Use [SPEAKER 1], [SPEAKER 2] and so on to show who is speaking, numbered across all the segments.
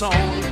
[SPEAKER 1] song.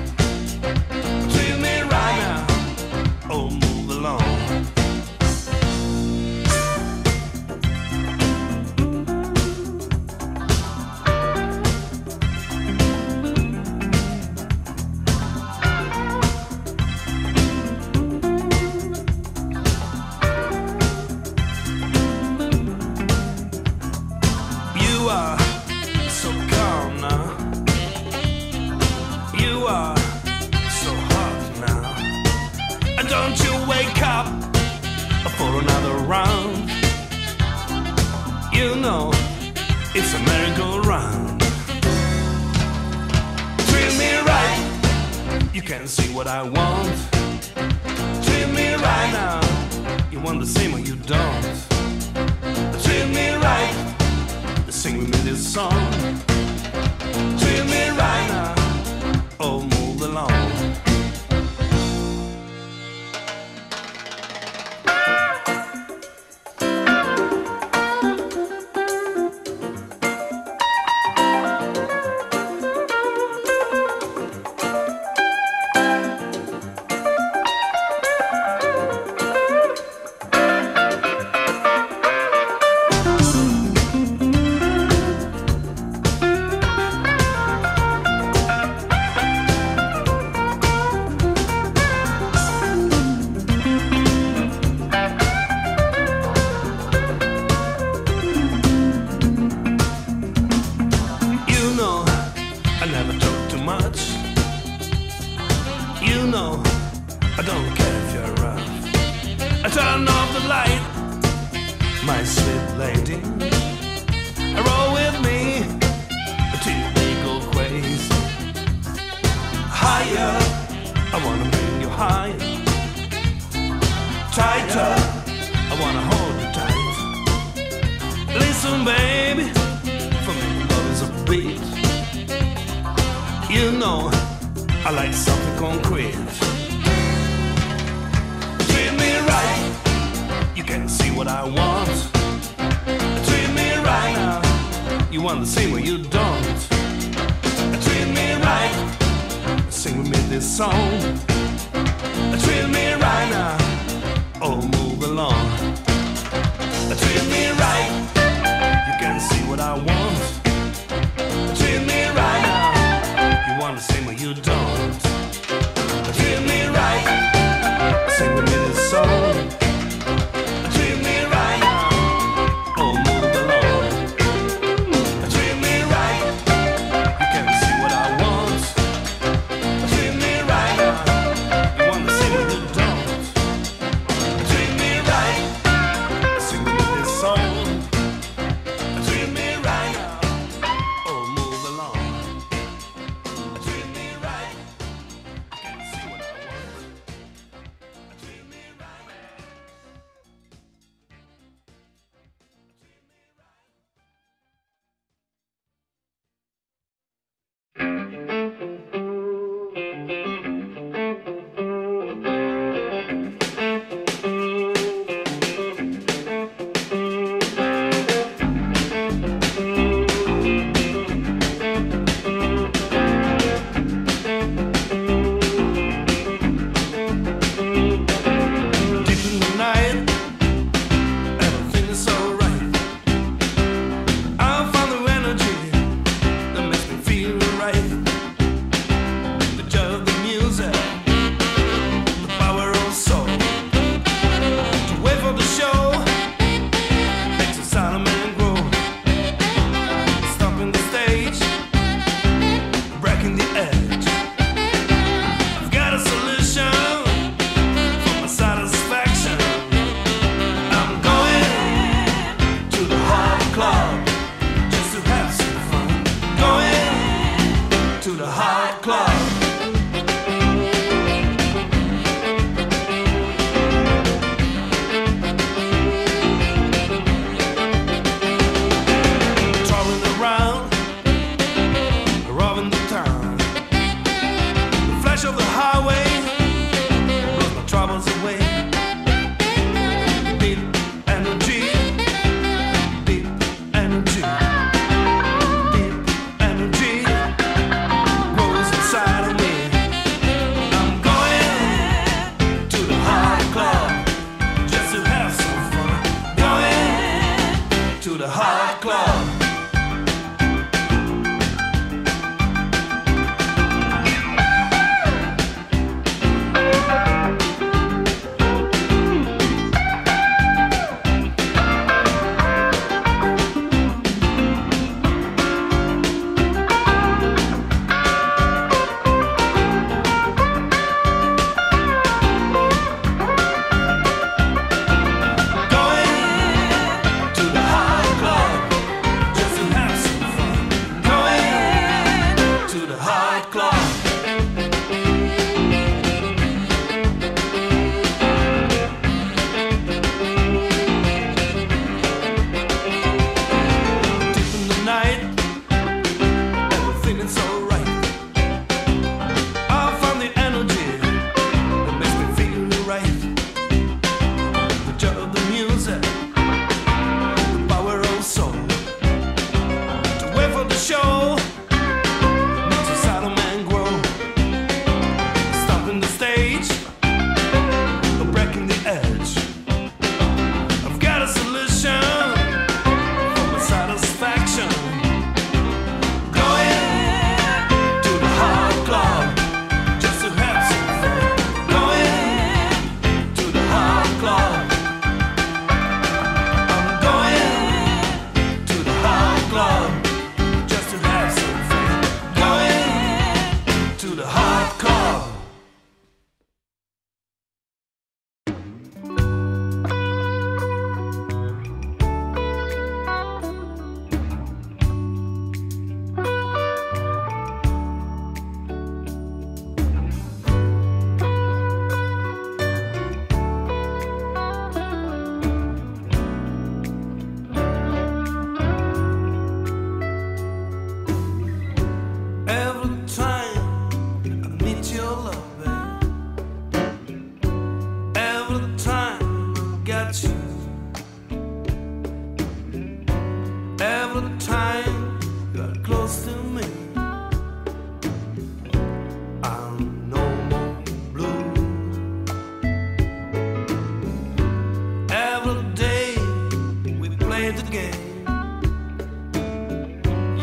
[SPEAKER 1] hard club.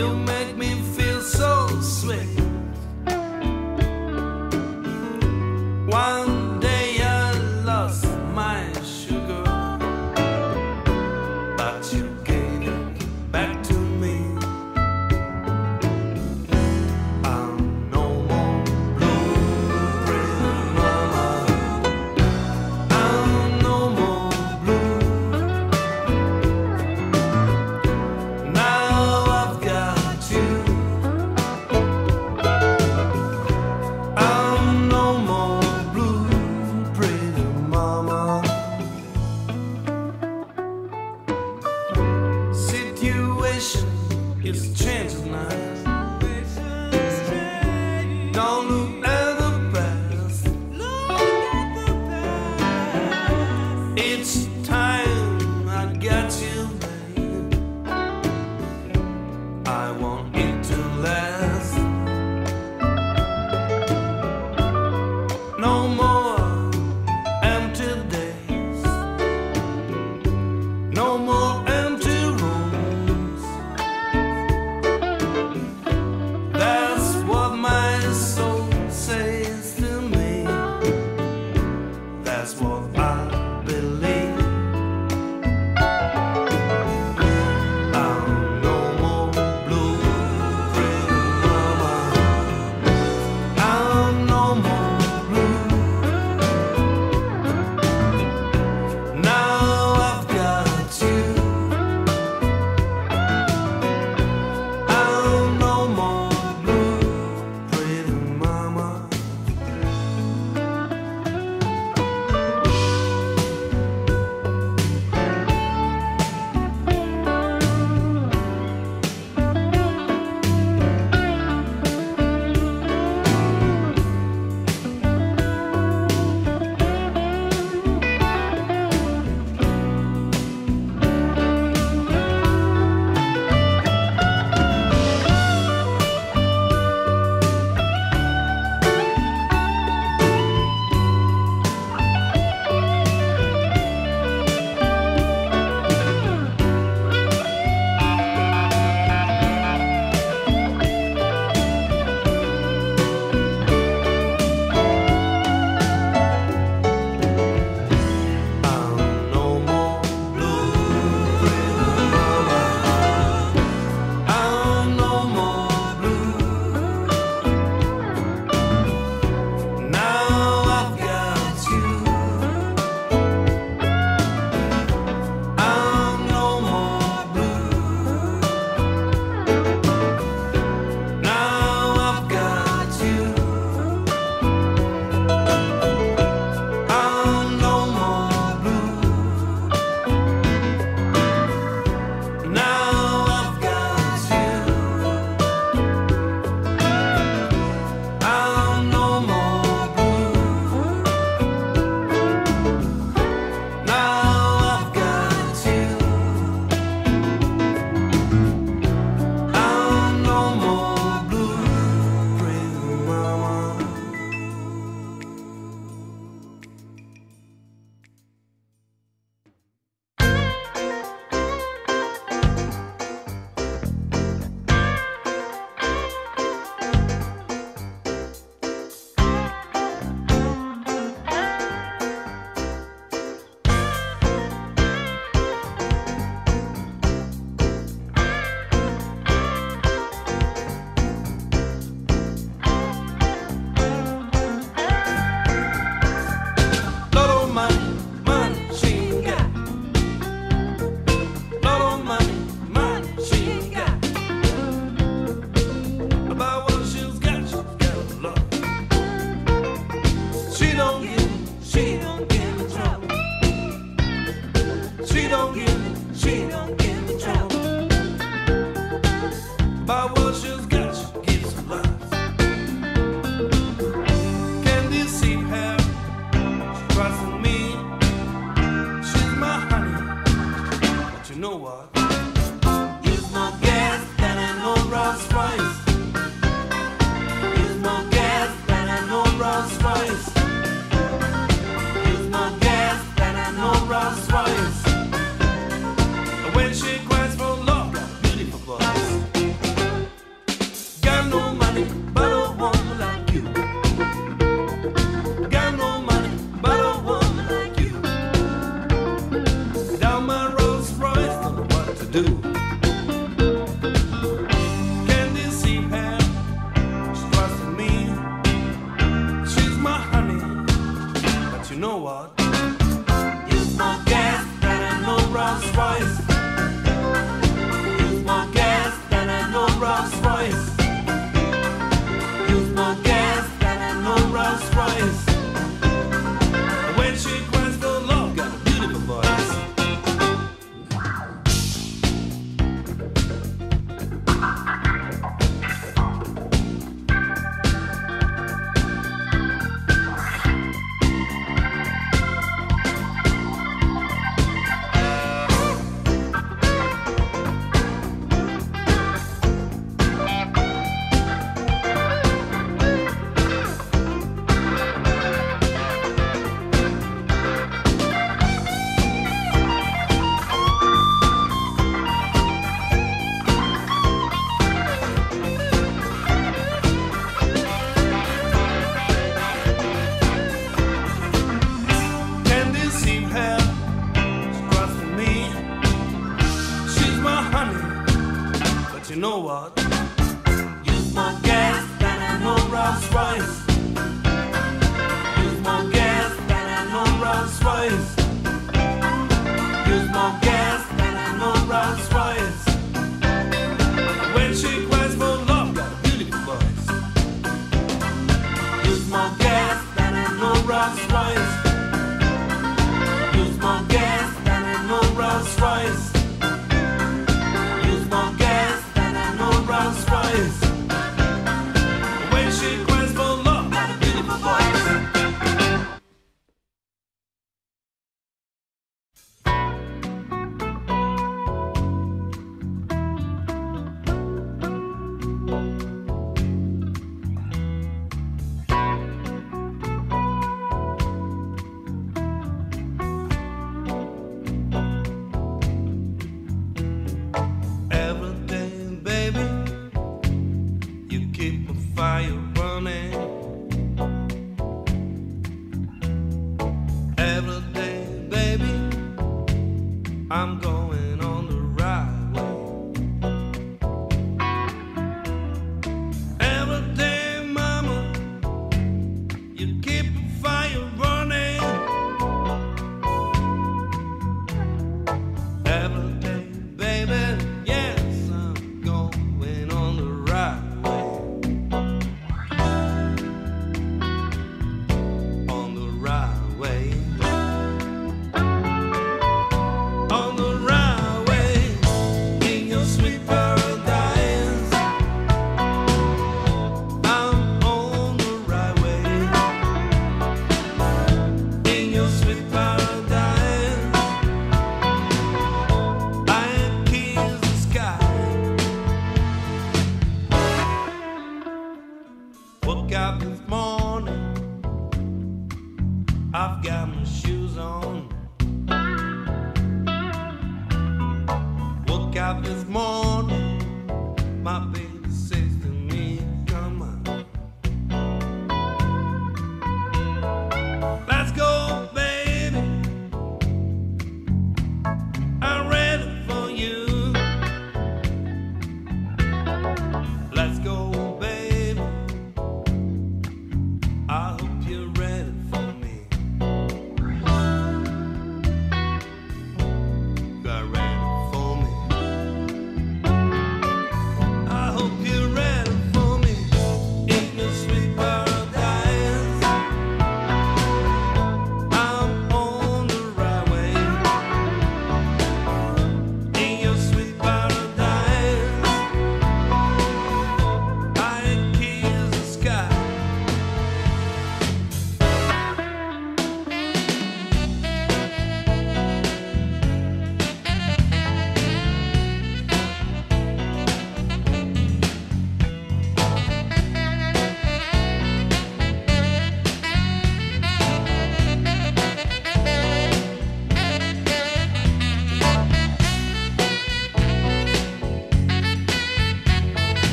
[SPEAKER 1] You make me know what? You my gas and I know Rolls Royce.
[SPEAKER 2] Your sweet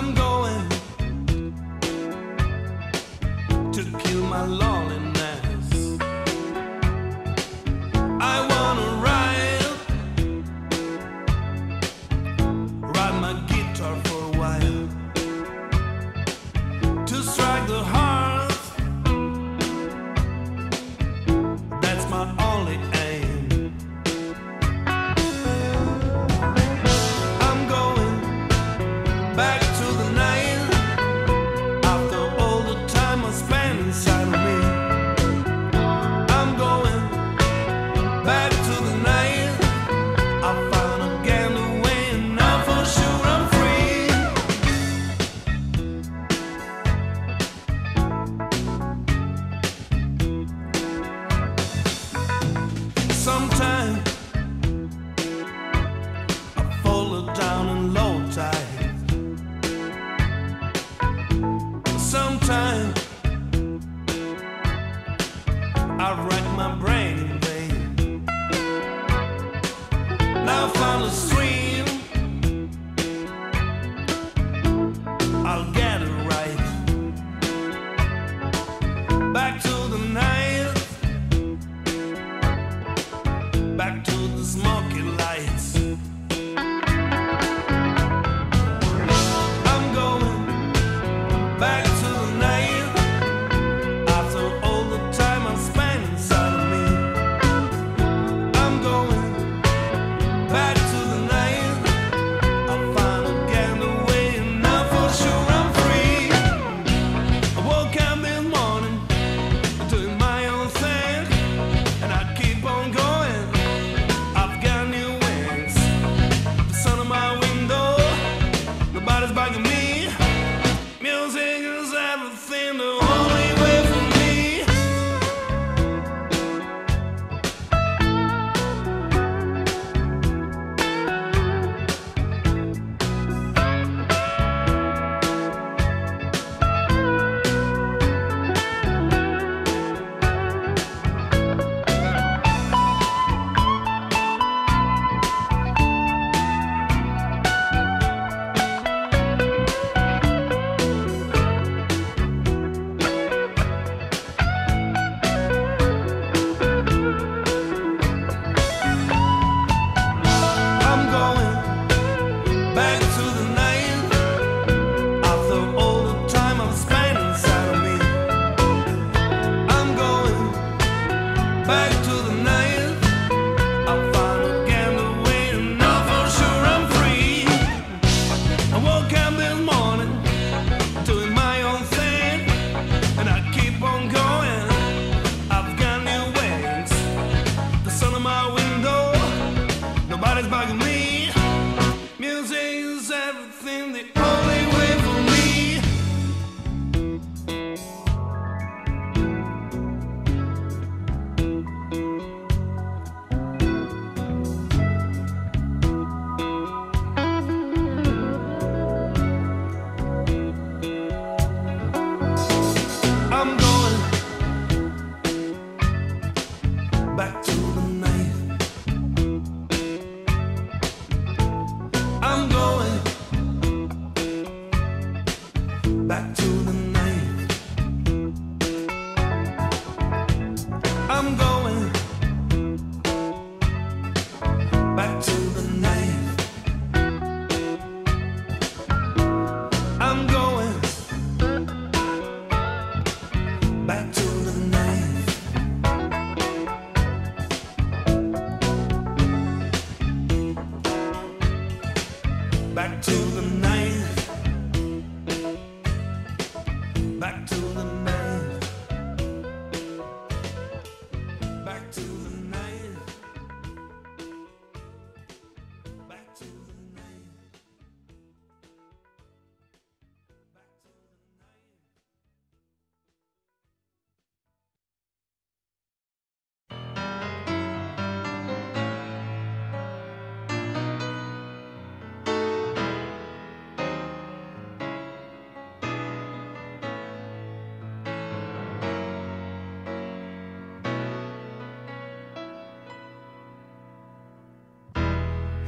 [SPEAKER 1] I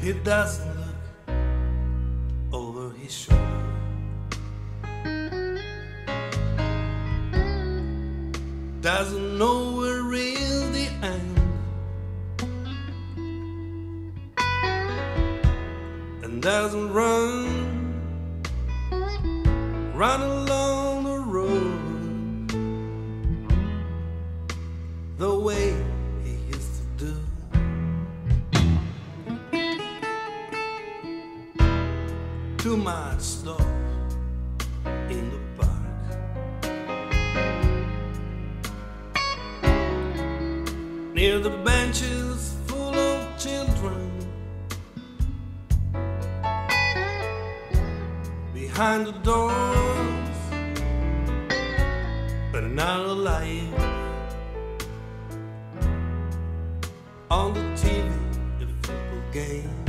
[SPEAKER 1] He doesn't look over his shoulder. Doesn't know where is the end. And doesn't run, run along the road the way much stuff in the park. Near the benches full of children. Behind the doors, but not alive. On the TV, the football game.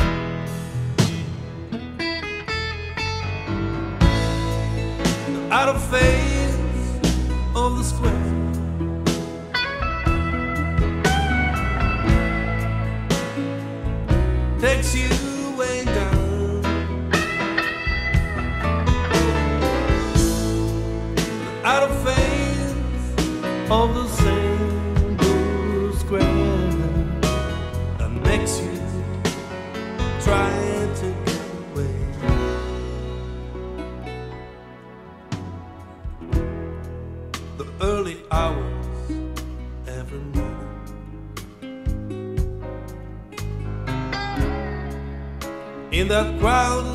[SPEAKER 1] Out of face of the square. Takes you way down the outer face of the In that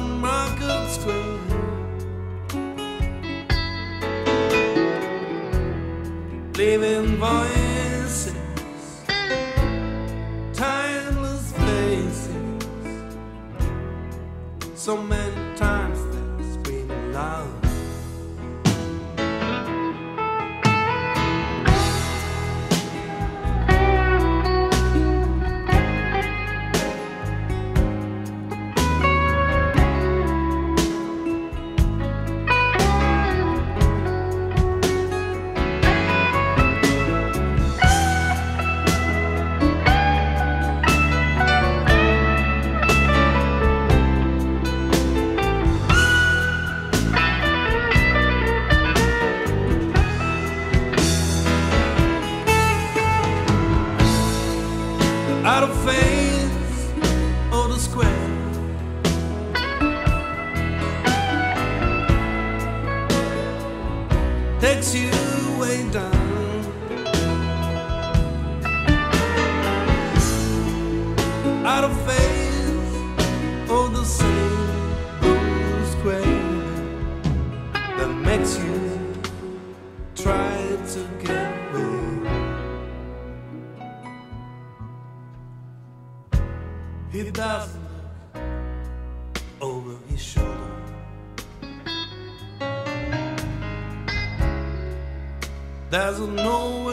[SPEAKER 1] Takes you way down. Out of face of oh, the same blue square that makes you try to get away. He doesn't Doesn't know